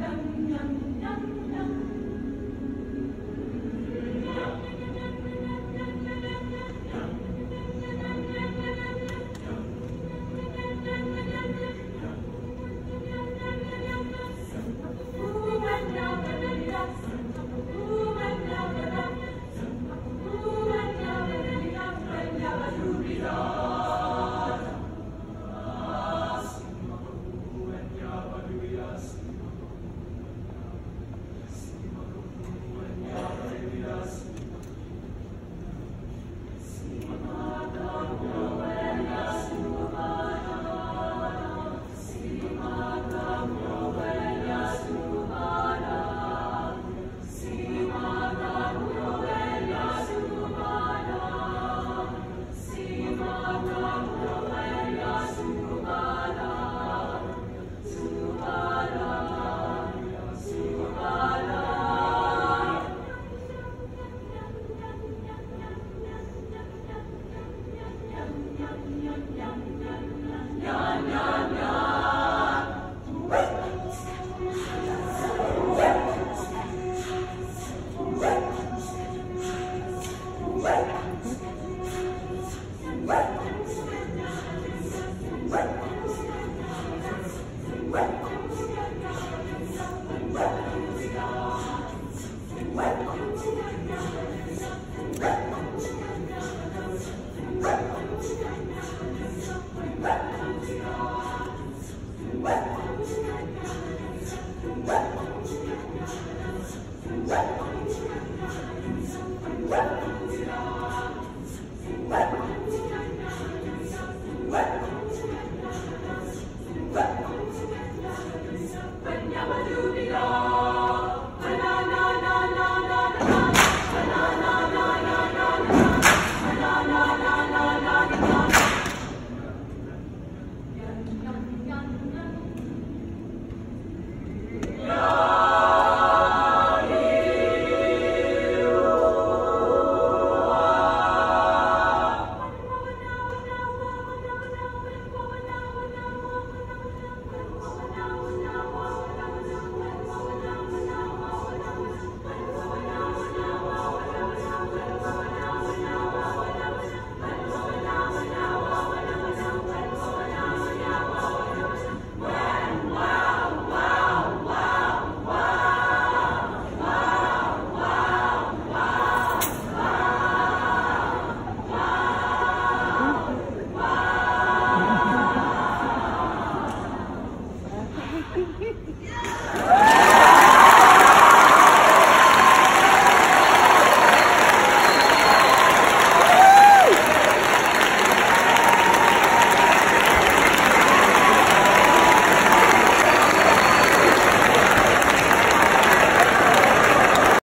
yum, yum, yum, yum. What? yeah.